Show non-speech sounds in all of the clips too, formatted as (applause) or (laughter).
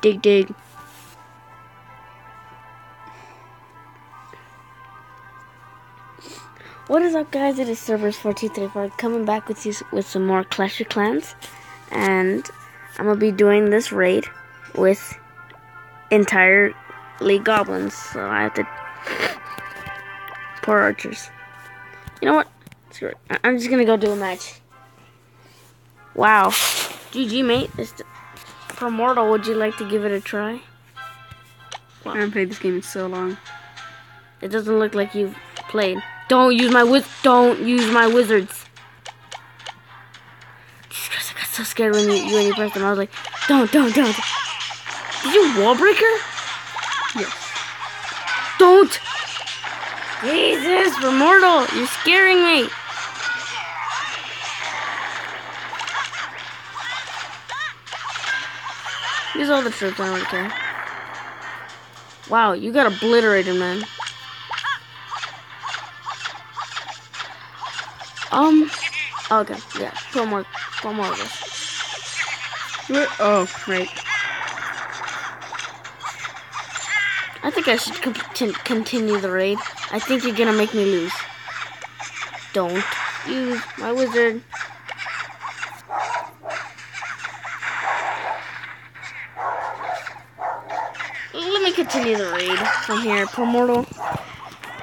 Dig dig. What is up guys, it is Cerberus 4234 coming back with you with some more Clash of Clans. And I'm gonna be doing this raid with entirely goblins. So I have to poor archers. You know what? Screw it. I'm just gonna go do a match. Wow. GG mate for mortal would you like to give it a try I haven't played this game in so long. It doesn't look like you've played. Don't use my wiz. Don't use my wizards. Jesus Christ, I got so scared when you, you when you pressed them. I was like, don't, don't, don't. Did you wall breaker? Yes. Don't. Jesus, for mortal, you're scaring me. Use all the troops. I don't care. Wow, you got obliterated, man. Um. Okay. Yeah. Put more. Put more of this. Oh, right. I think I should con- continue the raid. I think you're gonna make me lose. Don't use my wizard. Let me continue the raid from here, Primordial.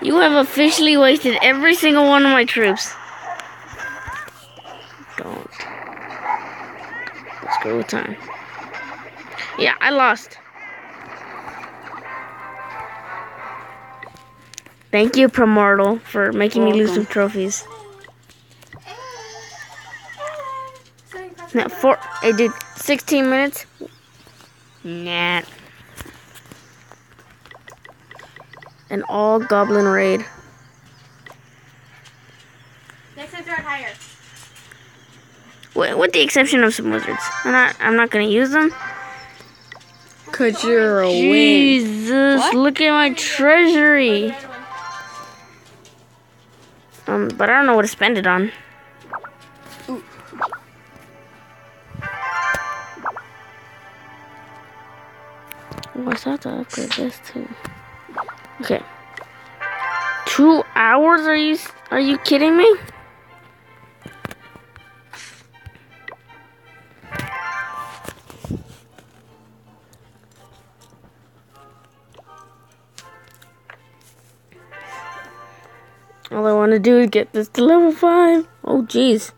You have officially wasted every single one of my troops. Don't. Let's go with time. Yeah, I lost. Thank you, Primordial, for making me lose some trophies. Now, four, hey, dude, 16 minutes? Nah. An all goblin raid. Next time start higher. With, with the exception of some wizards. I'm not, I'm not gonna use them. Cause you're a win. Jesus, What? look at my treasury. Um, but I don't know what to spend it on. Oh, I thought to upgrade this too. Okay. Two hours? Are you are you kidding me? All I want to do is get this to level five. Oh, jeez.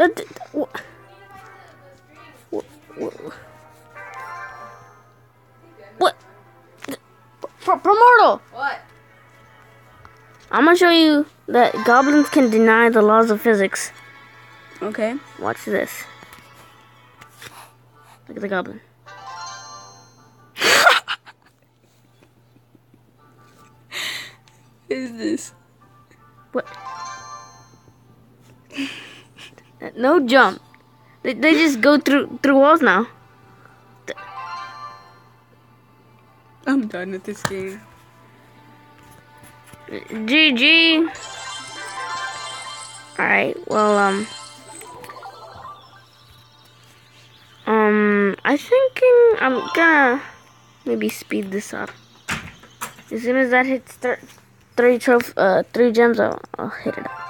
That, what? What? What? Pr- Primordial! What? I'm gonna show you that goblins can deny the laws of physics. Okay. Watch this. Look at the goblin. (laughs) Is this? What? (laughs) no jump. They, they just go through through walls now. I'm done with this game. GG. Alright, well, um. Um, I thinking I'm gonna maybe speed this up. As soon as that hits thir- three troph- uh, three gems, I'll, I'll hit it up.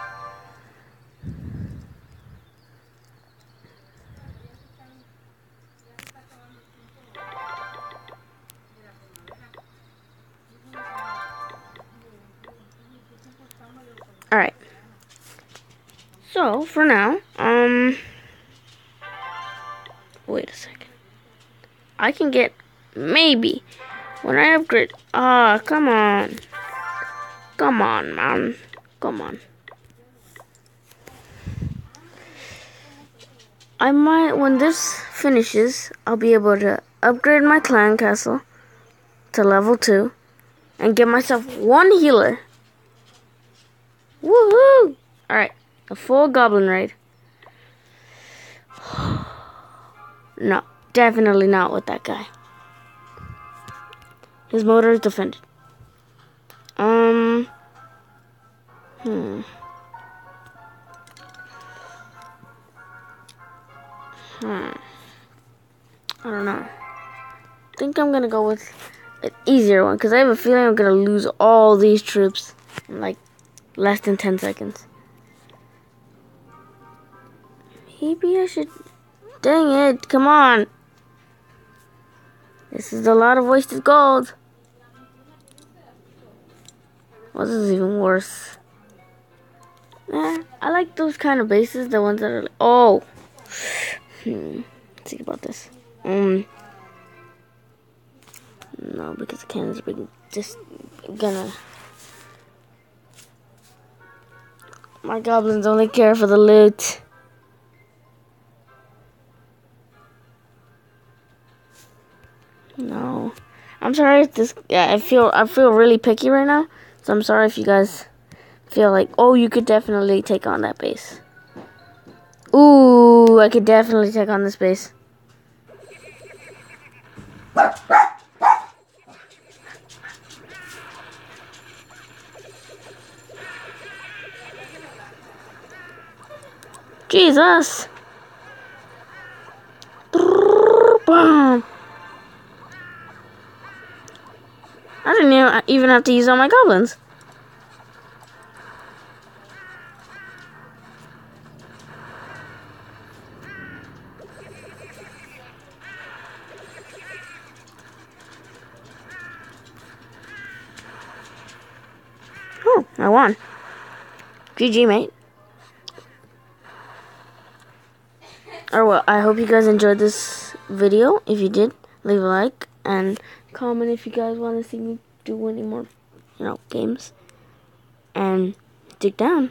So, for now, um. Wait a second. I can get. Maybe. When I upgrade. Ah, come on. Come on, man. Come on. I might. When this finishes, I'll be able to upgrade my clan castle to level 2 and get myself one healer. Woohoo! Alright, a full goblin raid. (sighs) No, definitely not with that guy. His motor is defended. Um. Hmm. Hmm. I don't know. I think I'm gonna go with an easier one because I have a feeling I'm gonna lose all these troops in like less than 10 seconds. Maybe I should. Dang it, come on. This is a lot of wasted gold. Well, this is even worse. Eh, I like those kind of bases, the ones that are like, oh. Hmm. Let's think about this. Um. No, because the cannons are just gonna. My goblins only care for the loot. No. I'm sorry if this yeah, I feel I feel really picky right now. So I'm sorry if you guys feel like, oh you could definitely take on that base. Ooh, I could definitely take on this base. Jesus. I didn't even- have to use all my goblins. Oh, I won. GG, mate. Or well, I hope you guys enjoyed this video. If you did, leave a like and comment if you guys want to see me do any more, you know, games. And dig down.